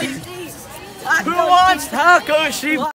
Who wants tacos? Oh, she